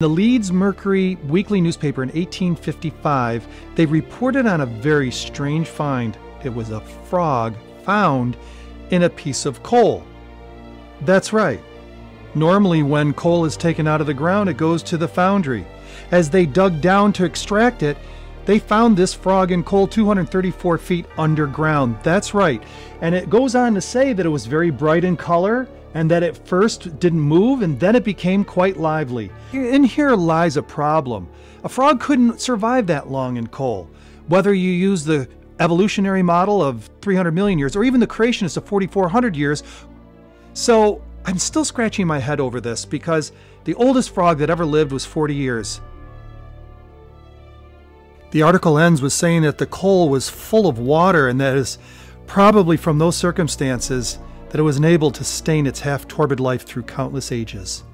The Leeds Mercury weekly newspaper in 1855, they reported on a very strange find. It was a frog found in a piece of coal. That's right. Normally, when coal is taken out of the ground, it goes to the foundry. As they dug down to extract it, they found this frog in coal 234 feet underground. That's right. And it goes on to say that it was very bright in color and that it first didn't move and then it became quite lively. In here lies a problem. A frog couldn't survive that long in coal. Whether you use the evolutionary model of 300 million years or even the creationist of 4,400 years. So I'm still scratching my head over this because the oldest frog that ever lived was 40 years. The article ends with saying that the coal was full of water and that is probably from those circumstances that it was enabled to stain its half torpid life through countless ages.